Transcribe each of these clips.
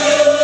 Yes.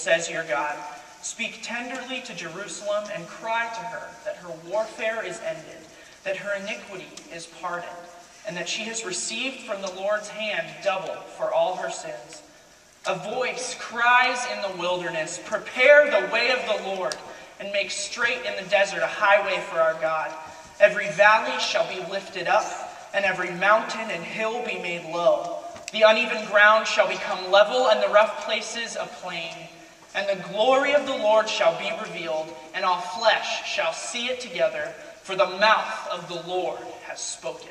Says your God. Speak tenderly to Jerusalem and cry to her that her warfare is ended, that her iniquity is pardoned, and that she has received from the Lord's hand double for all her sins. A voice cries in the wilderness, Prepare the way of the Lord, and make straight in the desert a highway for our God. Every valley shall be lifted up, and every mountain and hill be made low. The uneven ground shall become level, and the rough places a plain. And the glory of the Lord shall be revealed, and all flesh shall see it together, for the mouth of the Lord has spoken.